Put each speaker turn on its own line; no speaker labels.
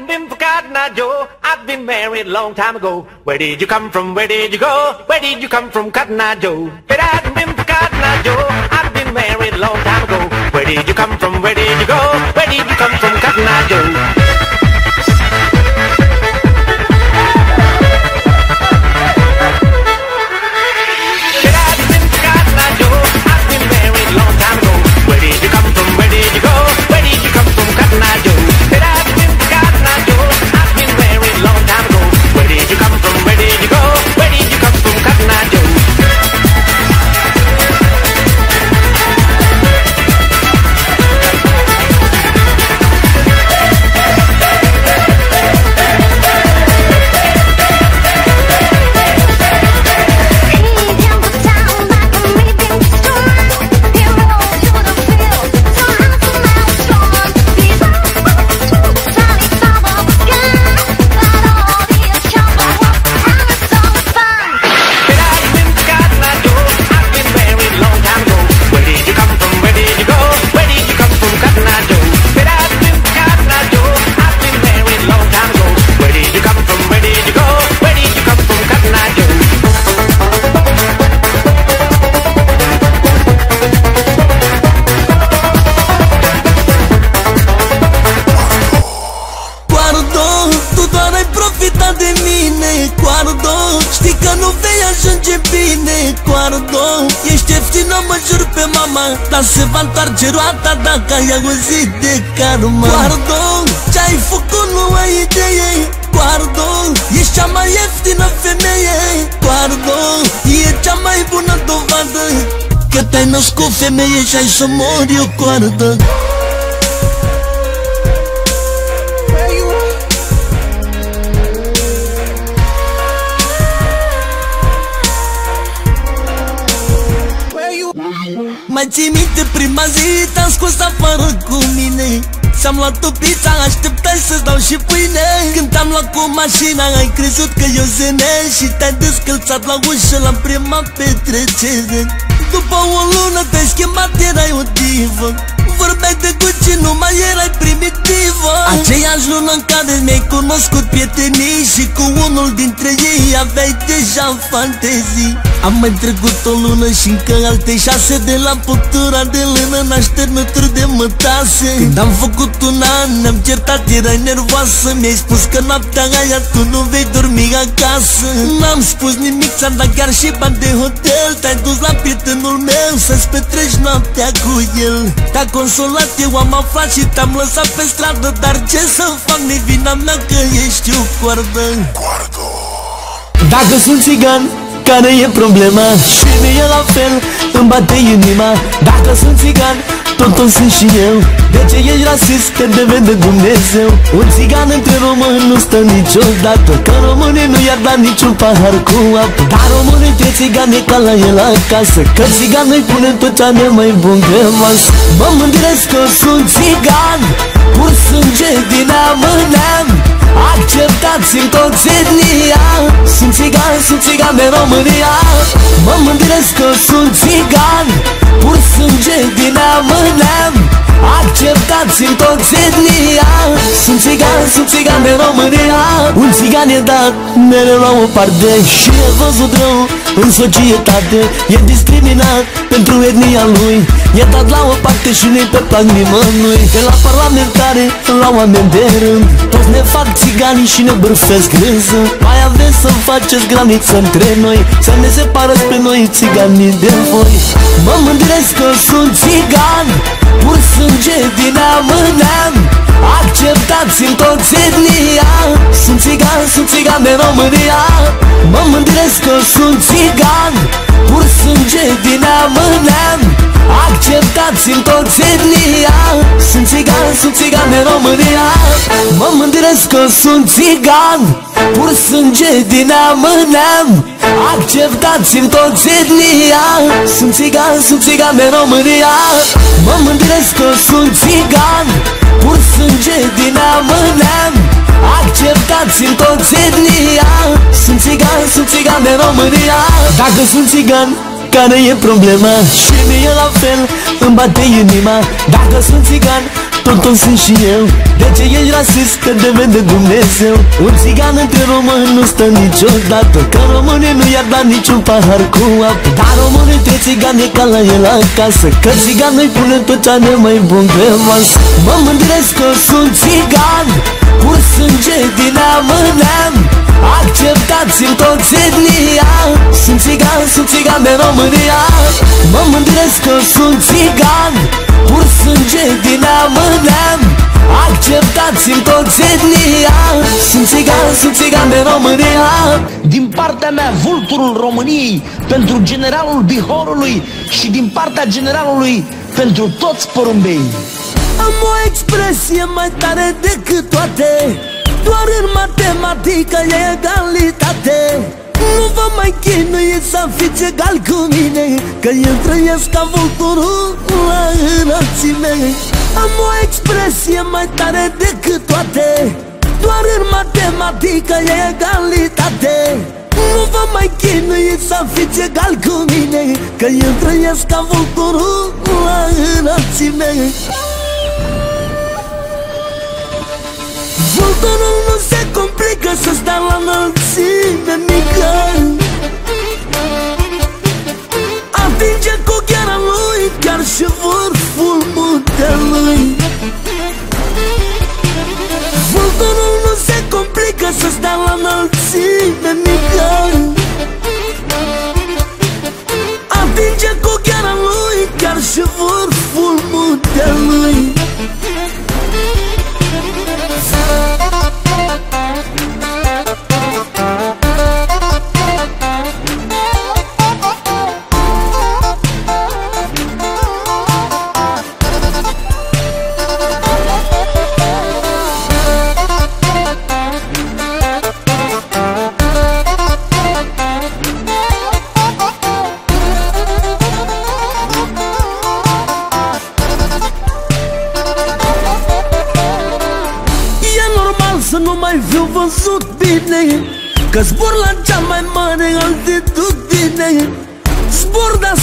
hadn't been for Cotton Eye Joe, I'd been married a long time ago. Where did you come from? Where did you go? Where did you come from, Cotton Eye Joe? If it hadn't been for Cotton Eye Joe, I'd been married a long time ago. Where did you come from? Where did you go? Where did you come
ajunge bine Guardo, ești ieftină, mă jur pe mama. Dar se va întoarce roata dacă ai auzit de karma. Guardo, ce-ai făcut nu ai idee? Guardo, ești cea mai ieftină femeie. Guardo, e cea mai bună dovadă. Că te-ai născut femeie și ai să mori eu coardă. Mai ții minte prima zi Te-am scos afară cu mine. Ți-am luat o pizza, așteptai să-ți dau și pâine. Când te-am luat cu mașina Ai crezut că eu zene Și te-ai descălțat la ușă La prima petrecere. După o lună te-ai schimbat, erai o divă Vorbeai de Gucci, nu mai erai primitivă. Aceeași lună în care mi-ai cunoscut prietenii Și cu unul dintre ei aveai deja fantezii. Am mai trecut o lună și încă alte șase De la puptura de lână în așternături de mătase. Când am făcut un an, ne-am certat, erai nervoasă. Mi-ai spus că noaptea aia tu nu vei dormi acasă. N-am spus nimic, ți-am dat chiar și bani de hotel. Te-ai dus la prietenul meu să-ți petreci noaptea cu el. Te-a consolat, eu am aflat și te-am lăsat pe stradă Dar ce să fac, ne vina mea că ești o coardă.
Dacă sunt țigan, care e problema? Și mie la fel îmi bate inima. Dacă sunt țigan, totul sunt și eu. De ce ești rasist? Te deve de Dumnezeu. Un țigan între români nu stă niciodată. Că românii nu i-ar da niciun pahar cu apă. Dar românii între țigani e ca la el acasă. Că țigan îi pune tot ce are mai bun pe masă. Mă mândresc că sunt țigan. Pur sânge din neam în neam Acceptați-mi toți etnia Sunt țigan, sunt țigan de România. Mă mândresc că sunt țigan. Pur sânge din neam în neam Acceptați-mi toți etnia Sunt țigan, sunt țigan de România. Un țigan e dat mereu la o parte. Și e văzut rău în societate. E discriminat pentru etnia lui. E dat la o parte și nu-i pe plac nimănui. De la parlamentare la oameni de rând. Toți ne fac țiganii și ne bârfesc râză Mai aveți să faceți graniță între noi Să ne separați pe noi țiganii de voi. Mă mândresc că sunt țigan Pur sânge din neam în neam Acceptați-mi toți etnia Sunt țigan, sunt țigan de România. Mă mândresc că sunt țigan Pur sânge din neam în neam Acceptați-mi toți etnia Sunt țigan, sunt țigan de România. Mă mândresc că sunt țigan Pur sânge din neam în neam Acceptați-mi toți etnia Sunt țigan, sunt țigan de România. Mă mândresc că sunt țigan Pur sânge din neam în neam Acceptați-mi toți etnia Sunt țigan, sunt țigan de România. Dacă sunt țigan, care e problema? Și mie la fel îmi bate inima. Dacă sunt țigan,
tot o sunt și eu. De ce ești rasist că te vede Dumnezeu? Un țigan între români nu stă niciodată. Că românii nu i-ar da niciun pahar cu apă. Dar românii între țigani e ca la el acasă. Că țigan îi pune tot ce are mai bun pe masă. Mă mândresc că sunt țigan Pur sânge din neam în neam Acceptați-mi toți etnia de România. Mă mândresc că sunt țigan Pur sânge din neam în neam Acceptați-mi toți etnia. Sunt țigan, sunt țigan de România.
Din partea mea, vulturul României Pentru generalul Bihorului Și din partea generalului Pentru toți porumbei.
Am o expresie mai tare decât toate. Doar în matematică e egalitate Nu vă mai chinuiți să fiți egal cu mine Că eu trăiesc ca vulturul la înălțime Am o expresie mai tare decât toate Doar în matematică e egalitate. Nu vă mai chinuiți să fiți egal cu mine Că eu trăiesc ca vulturul la înălțime Vulturul nu se complică să stea la înălțime mică. Atinge cu gheara lui chiar și vârful muntelui mai fiu văzut bine Că zbor la cea mai mare altitudine Zbor deasupra